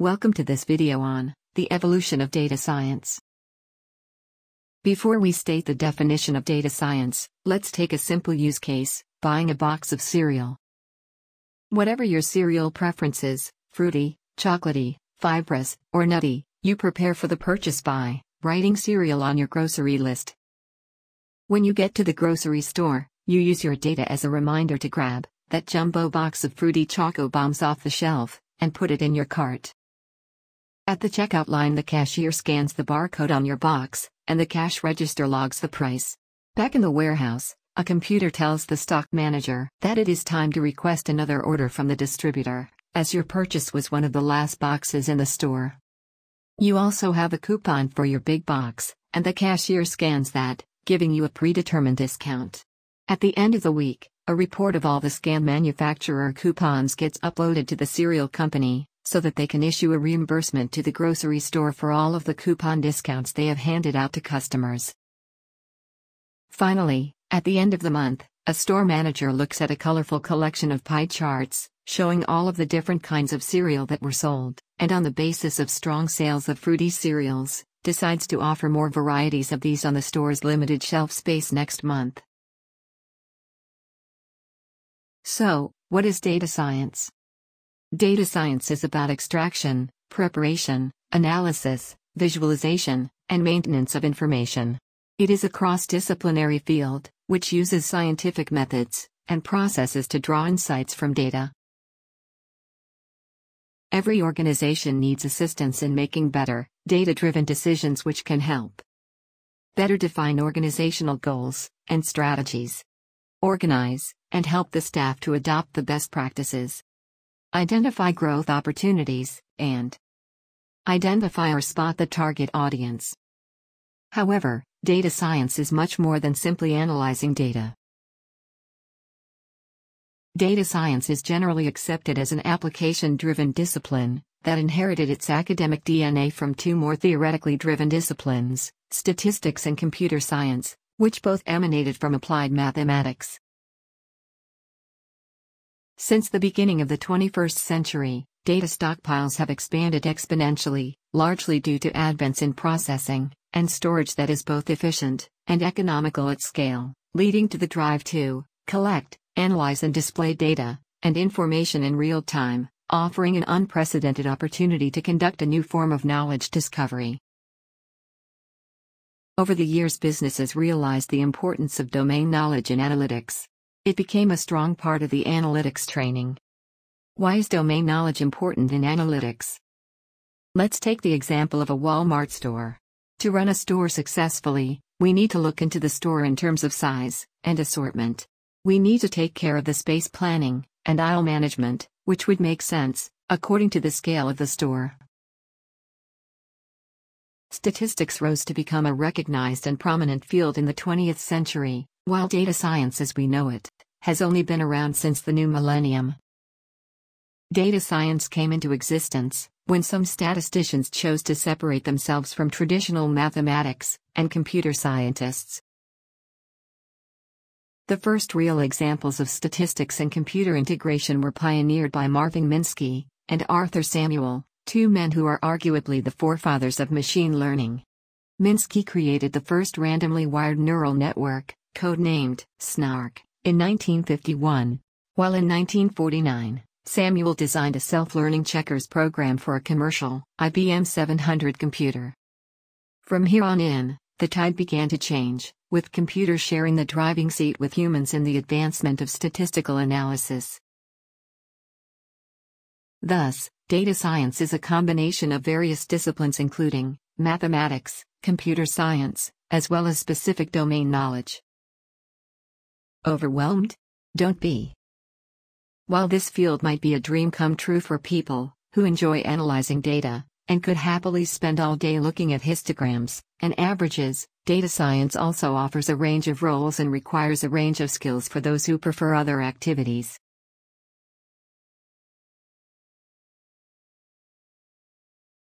Welcome to this video on the evolution of data science. Before we state the definition of data science, let's take a simple use case, buying a box of cereal. Whatever your cereal preferences, fruity, chocolatey, fibrous, or nutty, you prepare for the purchase by writing cereal on your grocery list. When you get to the grocery store, you use your data as a reminder to grab that jumbo box of fruity choco bombs off the shelf and put it in your cart. At the checkout line, the cashier scans the barcode on your box, and the cash register logs the price. Back in the warehouse, a computer tells the stock manager that it is time to request another order from the distributor, as your purchase was one of the last boxes in the store. You also have a coupon for your big box, and the cashier scans that, giving you a predetermined discount. At the end of the week, a report of all the scanned manufacturer coupons gets uploaded to the cereal company, so that they can issue a reimbursement to the grocery store for all of the coupon discounts they have handed out to customers. Finally, at the end of the month, a store manager looks at a colorful collection of pie charts, showing all of the different kinds of cereal that were sold, and on the basis of strong sales of fruity cereals, decides to offer more varieties of these on the store's limited shelf space next month. So, what is data science? Data science is about extraction, preparation, analysis, visualization, and maintenance of information. It is a cross disciplinary field, which uses scientific methods and processes to draw insights from data. Every organization needs assistance in making better, data driven decisions which can help better define organizational goals and strategies, organize, and help the staff to adopt the best practices identify growth opportunities, and identify or spot the target audience. However, data science is much more than simply analyzing data. Data science is generally accepted as an application driven discipline that inherited its academic DNA from two more theoretically driven disciplines, statistics and computer science, which both emanated from applied mathematics. Since the beginning of the 21st century, data stockpiles have expanded exponentially, largely due to advents in processing and storage that is both efficient and economical at scale, leading to the drive to collect, analyze, and display data and information in real time, offering an unprecedented opportunity to conduct a new form of knowledge discovery. Over the years, businesses realized the importance of domain knowledge in analytics. It became a strong part of the analytics training. Why is domain knowledge important in analytics? Let's take the example of a Walmart store. To run a store successfully, we need to look into the store in terms of size and assortment. We need to take care of the space planning and aisle management, which would make sense, according to the scale of the store. Statistics rose to become a recognized and prominent field in the 20th century, while data science as we know it has only been around since the new millennium. Data science came into existence when some statisticians chose to separate themselves from traditional mathematics and computer scientists. The first real examples of statistics and computer integration were pioneered by Marvin Minsky and Arthur Samuel, two men who are arguably the forefathers of machine learning. Minsky created the first randomly wired neural network, codenamed SNARC, in 1951, while in 1949, Samuel designed a self-learning checkers program for a commercial IBM 700 computer. From here on in, the tide began to change, with computers sharing the driving seat with humans in the advancement of statistical analysis. Thus, data science is a combination of various disciplines including mathematics, computer science, as well as specific domain knowledge. Overwhelmed? Don't be. While this field might be a dream come true for people who enjoy analyzing data and could happily spend all day looking at histograms and averages, data science also offers a range of roles and requires a range of skills for those who prefer other activities.